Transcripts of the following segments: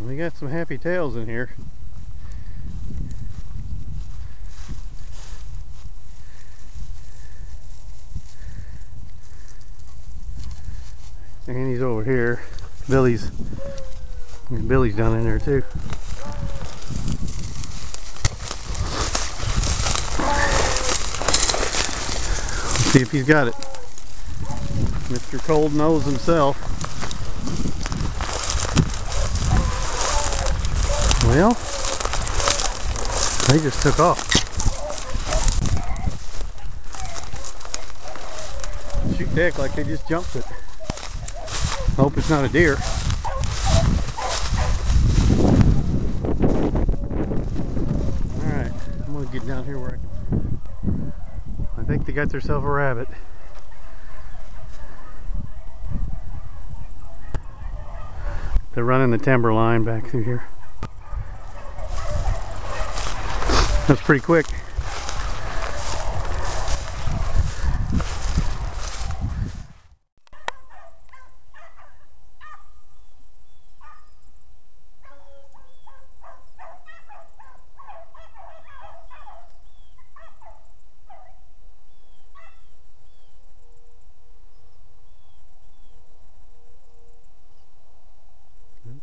We got some happy tails in here. Annie's over here. Billy's Billy's down in there too. Let's see if he's got it. Mr. Cold knows himself. Well, they just took off. Shoot deck like they just jumped it. Hope it's not a deer. Alright, I'm gonna get down here where I can. I think they got themselves a rabbit. They're running the timber line back through here. That's pretty quick.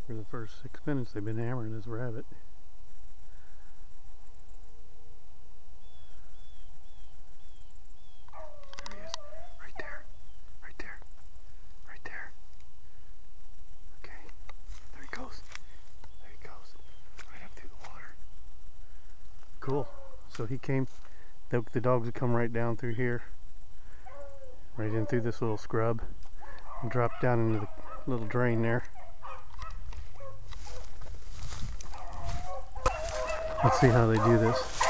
For the first six minutes, they've been hammering this rabbit. There he is, right there, right there, right there. Okay, there he goes, there he goes, right up through the water. Cool. So he came. The, the dogs would come right down through here, right in through this little scrub, and drop down into the little drain there. Let's see how they do this.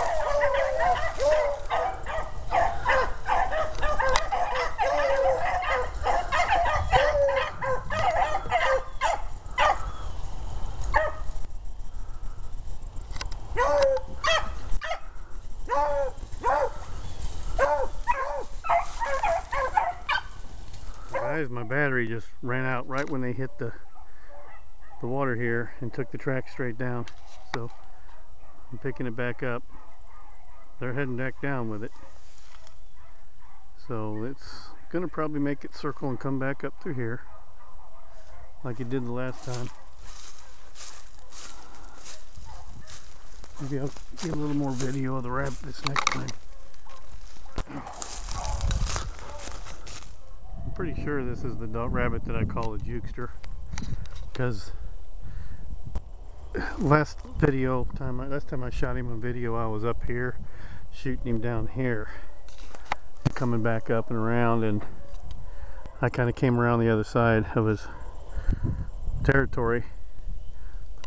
Guys, my battery just ran out right when they hit the the water here and took the track straight down. So I'm picking it back up. They're heading back down with it. So it's gonna probably make it circle and come back up through here like it did the last time. Maybe I'll get a little more video of the rabbit this next time. Pretty sure this is the rabbit that I call a jukester because last video time I, last time I shot him on video I was up here shooting him down here coming back up and around and I kind of came around the other side of his territory.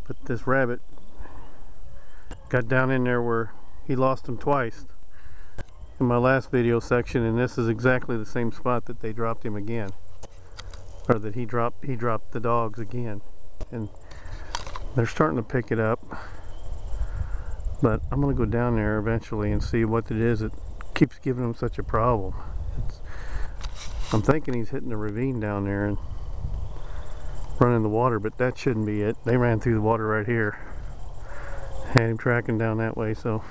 But this rabbit got down in there where he lost him twice in my last video section and this is exactly the same spot that they dropped him again. Or that he dropped he dropped the dogs again. And they're starting to pick it up. But I'm gonna go down there eventually and see what it is that keeps giving them such a problem. It's, I'm thinking he's hitting the ravine down there and running the water but that shouldn't be it. They ran through the water right here. Had him tracking down that way so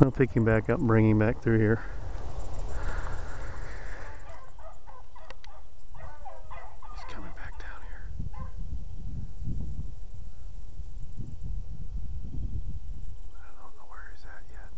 I'll pick him back up and bring him back through here he's coming back down here I don't know where he's at yet.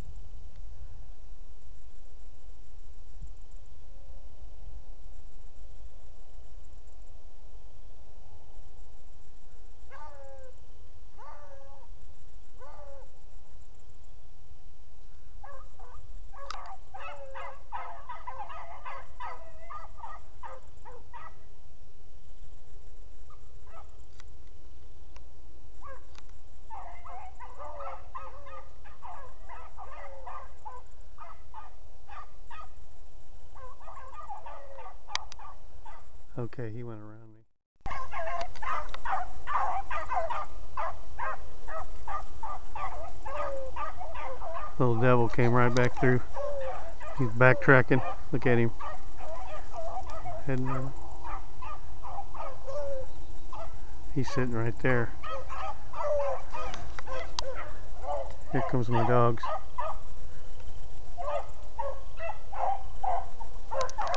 Okay, he went around me. Little devil came right back through. He's backtracking. Look at him. Heading. He's sitting right there. Here comes my dogs.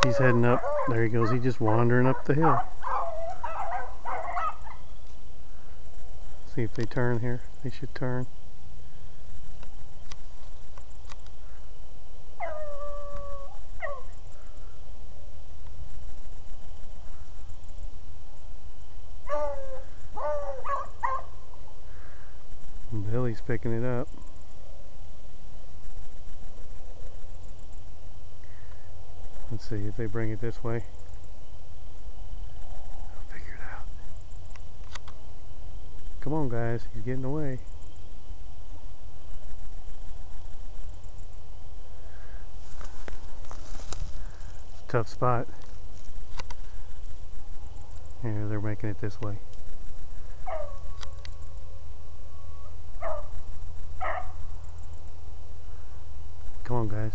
He's heading up. There he goes. He's just wandering up the hill. See if they turn here. They should turn. Billy's picking it up. Let's see if they bring it this way. I'll figure it out. Come on, guys. He's getting away. It's a tough spot. Yeah, they're making it this way. Come on, guys.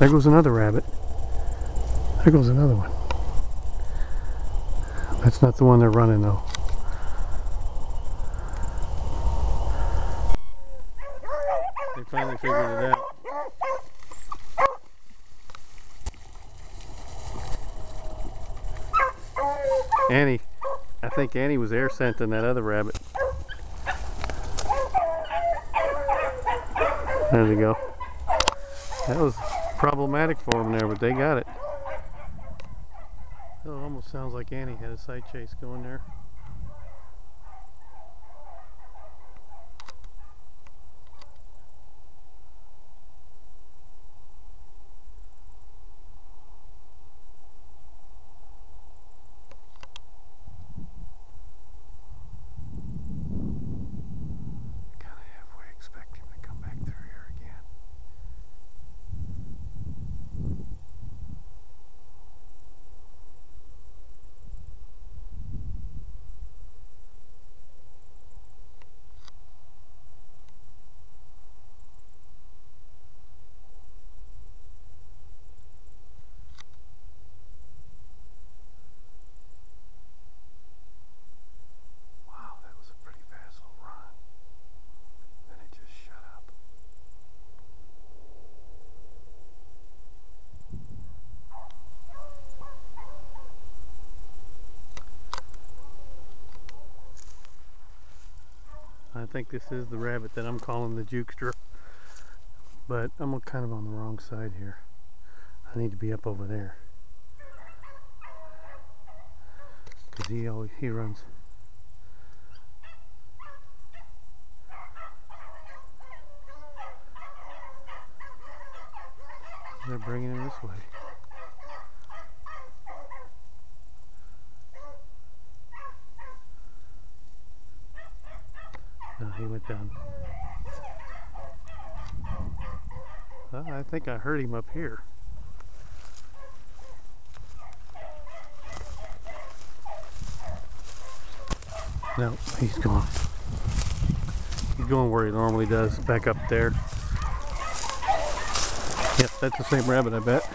There goes another rabbit. There goes another one. That's not the one they're running though. They finally figured it out. Annie, I think Annie was air scenting that other rabbit. There they go. That was problematic for them there, but they got it. Oh, it almost sounds like Annie had a side chase going there. Kind of halfway expect him to come back through here again. Wow, that was a pretty fast little run. Then it just shut up. I think this is the rabbit that I'm calling the jukester. But I'm kind of on the wrong side here. I need to be up over there. Because he always, he runs They're bringing him this way. He went down. Uh, I think I heard him up here. No, he's gone. He's going where he normally does, back up there. Yep, that's the same rabbit, I bet.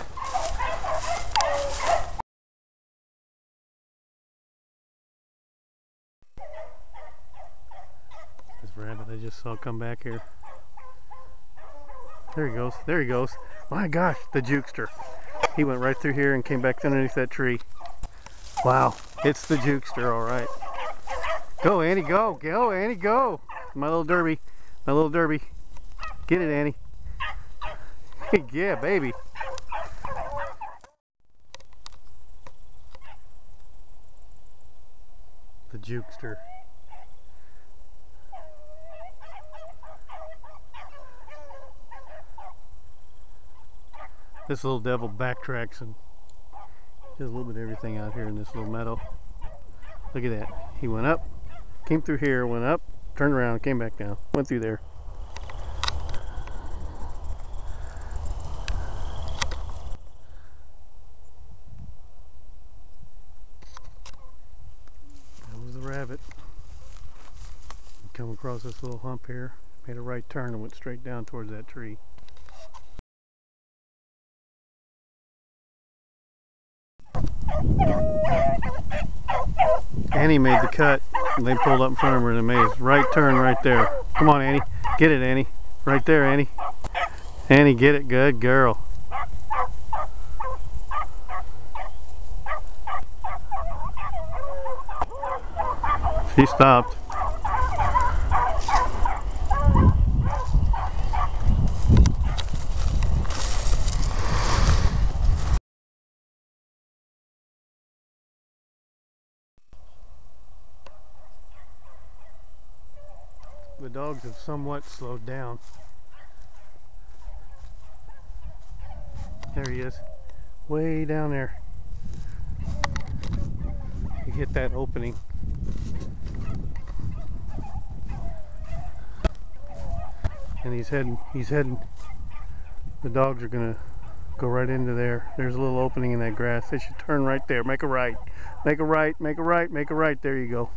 This rabbit I just saw come back here. There he goes. There he goes. My gosh, the jukester. He went right through here and came back underneath that tree. Wow, it's the jukester, all right. Go, Annie, go. Go, Annie, go. My little derby. My little derby. Get it, Annie. yeah, baby. The jukester. This little devil backtracks and does a little bit of everything out here in this little meadow. Look at that. He went up, came through here, went up, turned around, came back down, went through there. That was the rabbit. Come across this little hump here, made a right turn and went straight down towards that tree. Annie made the cut. And they pulled up in front of her and made his right turn right there. Come on, Annie. Get it, Annie. Right there, Annie. Annie, get it. Good girl. She stopped. The dogs have somewhat slowed down. There he is. Way down there. He hit that opening. And he's heading he's heading the dogs are gonna go right into there. There's a little opening in that grass. They should turn right there. Make a right. Make a right, make a right, make a right. There you go.